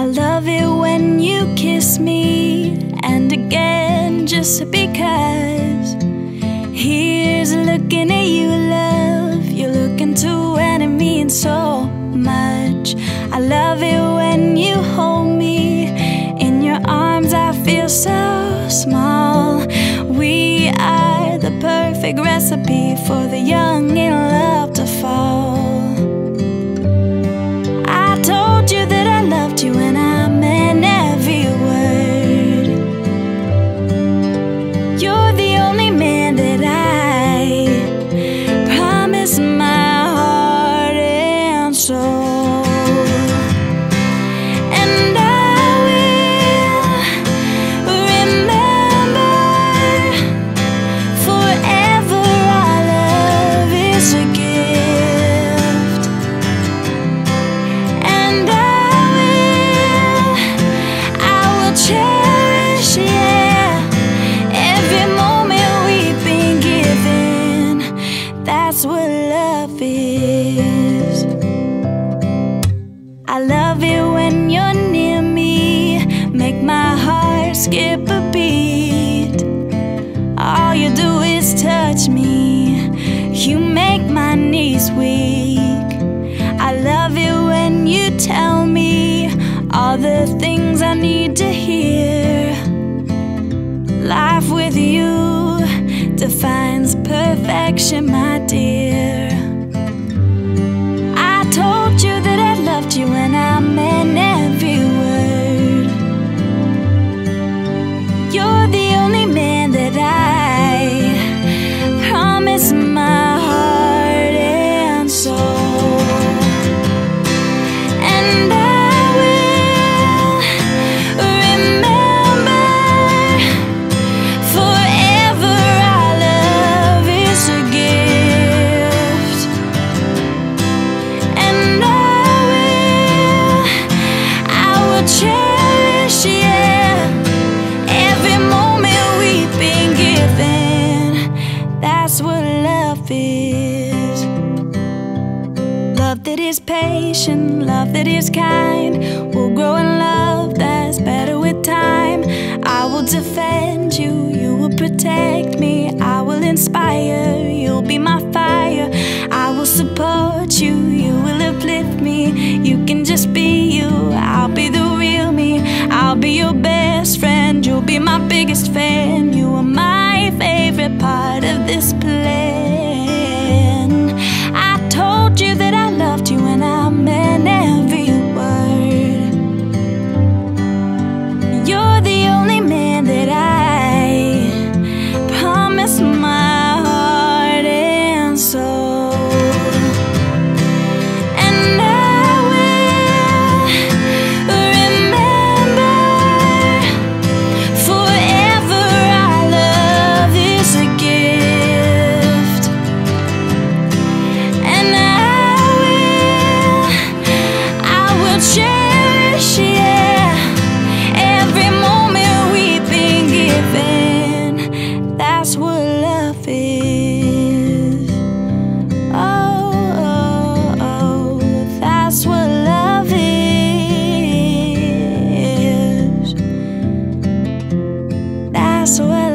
I love it when you kiss me, and again, just because. Here's looking at you, love. You're looking to and it means so much. I love it when you hold me in your arms. I feel so small. We are the perfect recipe for the young in love skip a beat. All you do is touch me, you make my knees weak. I love it when you tell me all the things I need to hear. Life with you defines perfection, What love is. Love that is patient, love that is kind. We'll grow in love that's better with time. I will defend you, you will protect me. I will inspire, you'll be my biggest fan. You were my favorite part of this play SOS